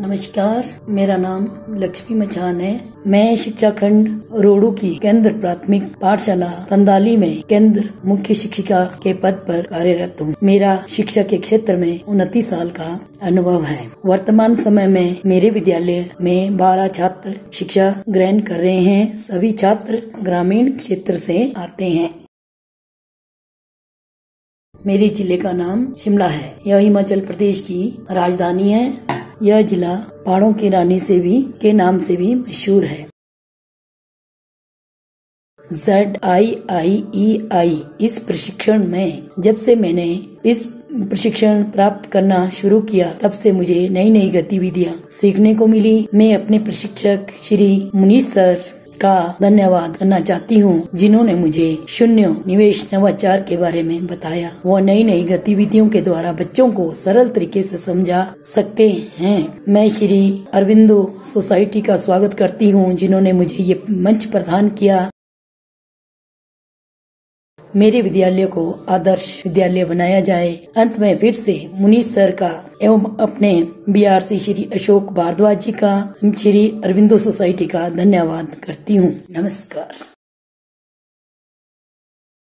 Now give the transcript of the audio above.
नमस्कार, मेरा नाम लक्ष्मी मचान है। मैं शिक्षा खंड रोडू की केंद्र प्राथमिक पाठशाला पंदाली में केंद्र मुख्य शिक्षिका के पद पर कार्यरत हूँ। मेरा शिक्षा के क्षेत्र में उनतीस साल का अनुभव है। वर्तमान समय में मेरे विद्यालय में बारह छात्र शिक्षा ग्रहण कर रहे हैं। सभी छात्र ग्रामीण क्षेत्र से आते हैं। मेरे ज़िले का नाम शिमला है। यह हिमाचल प्रदेश की राजधानी है। यह जिला पहाड़ों की रानी से भी, के नाम से भी मशहूर है। जेड आई आई ई आई इस प्रशिक्षण में, जब से मैंने इस प्रशिक्षण प्राप्त करना शुरू किया, तब से मुझे नई नई गतिविधियाँ सीखने को मिली। मैं अपने प्रशिक्षक श्री मुनीश सर का धन्यवाद करना चाहती हूँ, जिन्होंने मुझे शून्य निवेश नवाचार के बारे में बताया। वो नई नई गतिविधियों के द्वारा बच्चों को सरल तरीके से समझा सकते हैं। मैं श्री अरविंदो सोसाइटी का स्वागत करती हूँ, जिन्होंने मुझे ये मंच प्रदान किया। मेरे विद्यालय को आदर्श विद्यालय बनाया जाए। अंत में फिर से मुनीष सर का एवं अपने बीआरसी श्री अशोक भारद्वाज जी का, श्री अरविंदो सोसाइटी का धन्यवाद करती हूँ। नमस्कार।